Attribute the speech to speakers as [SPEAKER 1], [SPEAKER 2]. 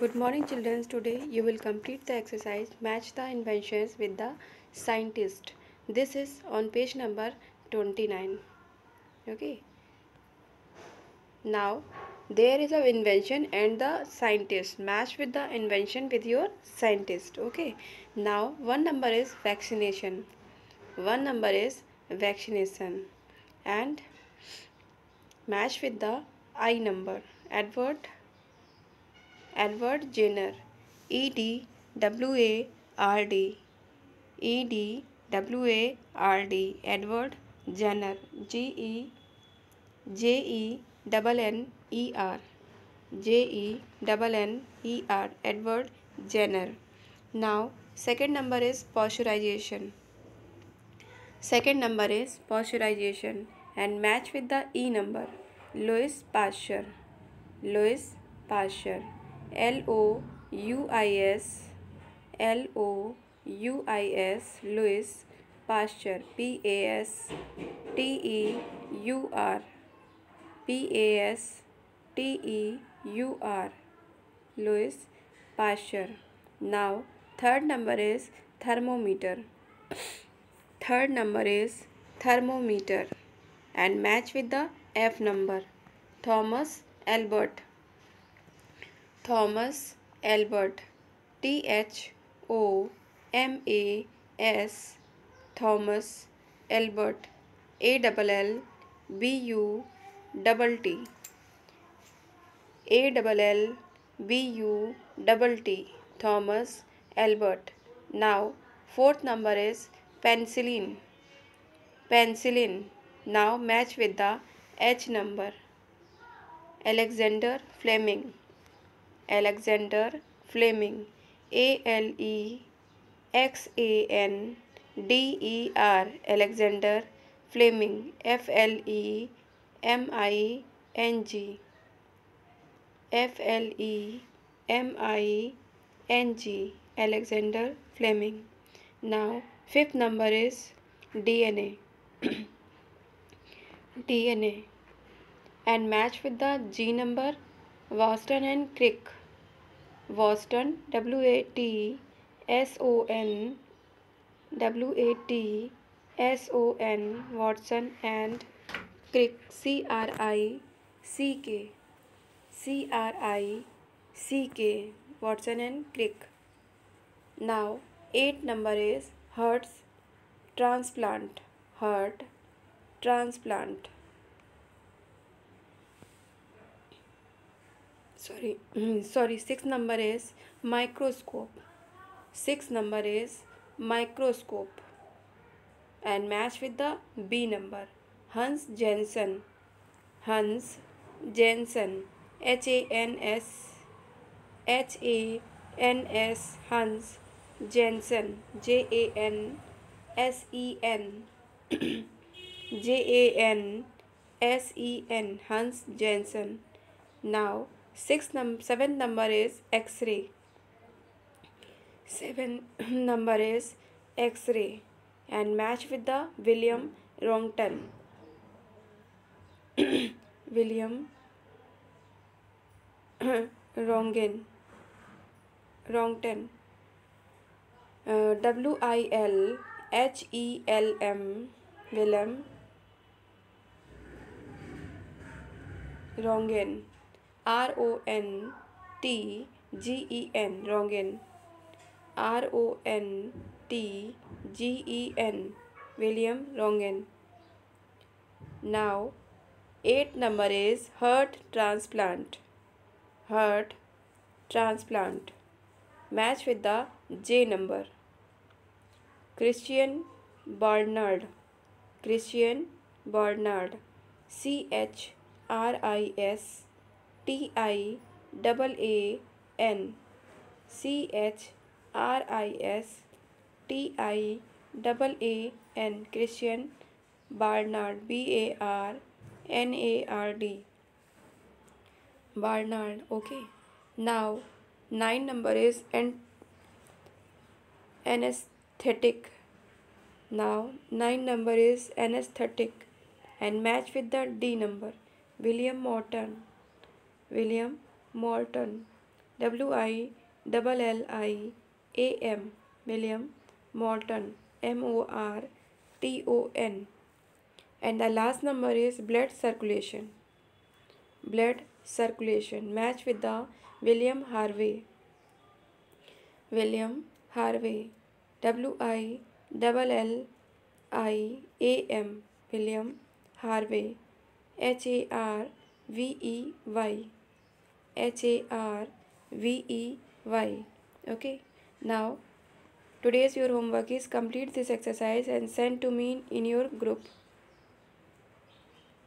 [SPEAKER 1] Good morning children. Today you will complete the exercise match the inventions with the scientist. This is on page number 29. Okay. Now there is an invention and the scientist. Match with the invention with your scientist. Okay. Now one number is vaccination. One number is vaccination. And match with the I number. Edward. Edward Jenner, E-D-W-A-R-D, E-D-W-A-R-D, Edward Jenner, G-E-J-E-N-N-E-R, J-E-N-N-E-R, Edward Jenner. Now, second number is pasteurization. Second number is pasteurization and match with the E number. Louis Pasteur. Louis Pasteur. L O U I S L O U I S Louis Pasteur P A S T E U R P A S T E U R Louis Pasteur. now third number is thermometer third number is thermometer and match with the f number thomas albert Thomas Albert T H O M A S Thomas Albert A double L B U double T A double L B U double T Thomas Albert now fourth number is penicillin penicillin now match with the H number Alexander Fleming Alexander Fleming A L E X A N D E R Alexander Fleming F L E M I N G F L E M I N ji Alexander Fleming fifth number is D N A D N A and match with the G number वॉस्टन and Crick वॉस्टन W A T S O N W A T S O N Watson and Crick C R I C K C R I C K Watson and Crick now eight number is hearts transplant heart transplant sorry hmm, sorry six number is microscope six number is microscope and match with the B number Hans Jensen Hans Jensen H A N S H A N S Hans Jensen J A N S E N J A N S E N Hans Jensen now sixth num seventh number is x-ray seven number is x-ray and match with the william Wrongton. william Rongen Wrongton. Uh, w i l h e l m William Rongen RONTGEN, Rongen. RONTGEN, William Rongen. Now, 8 number is heart transplant. Heart transplant. Match with the J number. Christian Barnard. Christian Barnard. CHRIS TIAAN CHRISTIAAN Christian. Barnard BARNARD Barnard. Okay, now 9 number is anesthetic. Now 9 number is anesthetic and match with the D number. William Morton William Morton W I double L I A M William Morton M O R T O N and the last number is blood circulation blood circulation match with the william harvey william harvey w i double l i a m william harvey h a r v e y H A R V E Y. Okay. Now, today's your homework is complete this exercise and send to me in your group.